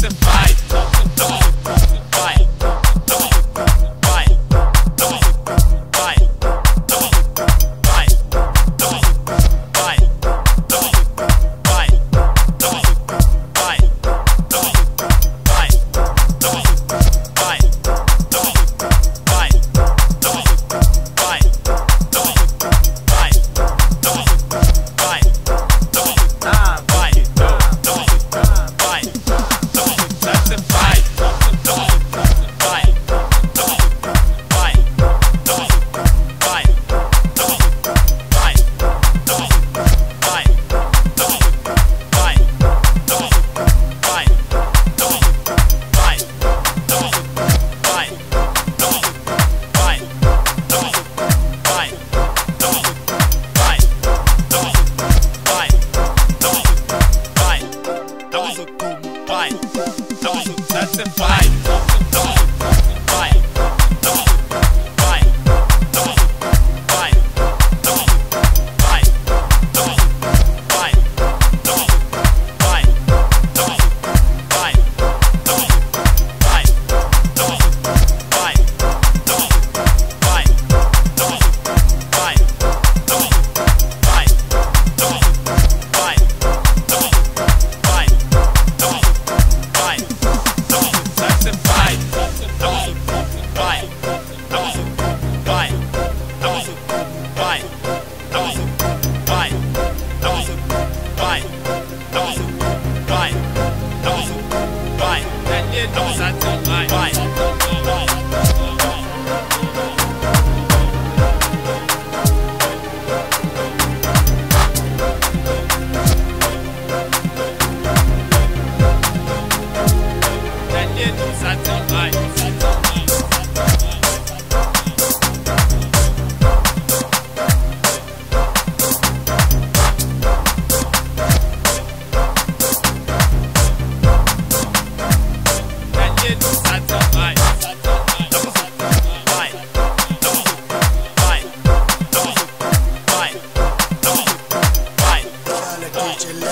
justify to love.